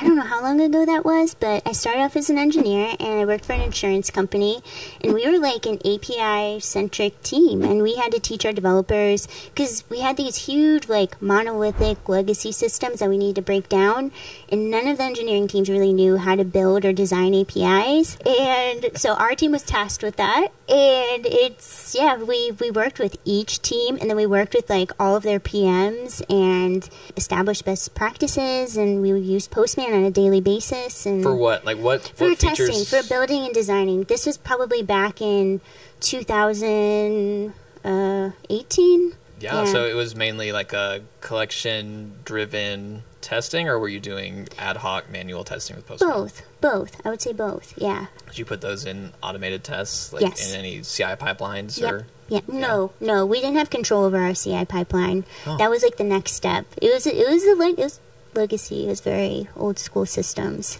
I don't know how long ago that was, but I started off as an engineer and I worked for an insurance company. And we were like an API centric team. And we had to teach our developers because we had these huge, like, monolithic legacy systems that we needed to break down. And none of the engineering teams really knew how to build or design APIs. And so our team was tasked with that. And it's, yeah, we, we worked with each team and then we worked with like all of their PMs and established best practices. And we used Postman on a daily basis. And For what? Like what? for what testing, features? for building and designing. This was probably back in 2018. Yeah, so it was mainly like a collection driven testing, or were you doing ad hoc manual testing with Postman? both, both. I would say both. Yeah. Did you put those in automated tests, like Yes. in any CI pipelines? Yep. Or Yeah. No, no, we didn't have control over our CI pipeline. Oh. That was like the next step. It was it was a it was legacy. is very old school systems.